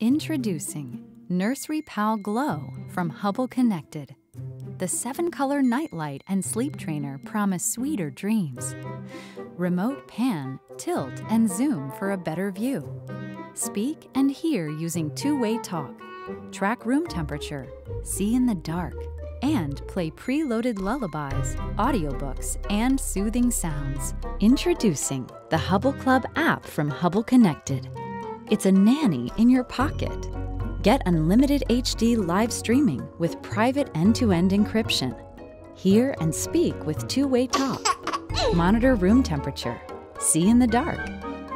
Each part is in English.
Introducing Nursery Pal Glow from Hubble Connected. The seven color nightlight and sleep trainer promise sweeter dreams. Remote pan, tilt, and zoom for a better view. Speak and hear using two way talk. Track room temperature, see in the dark, and play preloaded lullabies, audiobooks, and soothing sounds. Introducing the Hubble Club app from Hubble Connected. It's a nanny in your pocket. Get unlimited HD live streaming with private end to end encryption. Hear and speak with two way talk. Monitor room temperature. See in the dark.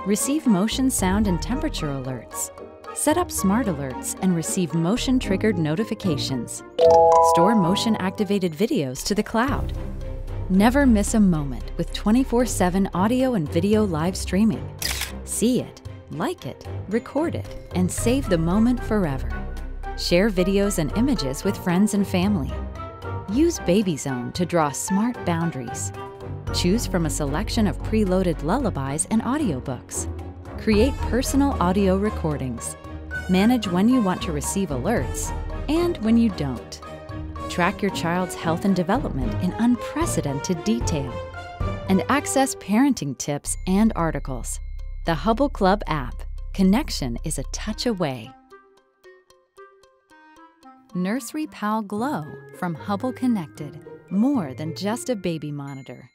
Receive motion, sound, and temperature alerts. Set up smart alerts and receive motion triggered notifications. Store motion activated videos to the cloud. Never miss a moment with 24 7 audio and video live streaming. See it like it, record it, and save the moment forever. Share videos and images with friends and family. Use BabyZone to draw smart boundaries. Choose from a selection of preloaded lullabies and audiobooks. Create personal audio recordings. Manage when you want to receive alerts and when you don't. Track your child's health and development in unprecedented detail. And access parenting tips and articles the Hubble Club app. Connection is a touch away. Nursery Pal Glow from Hubble Connected. More than just a baby monitor.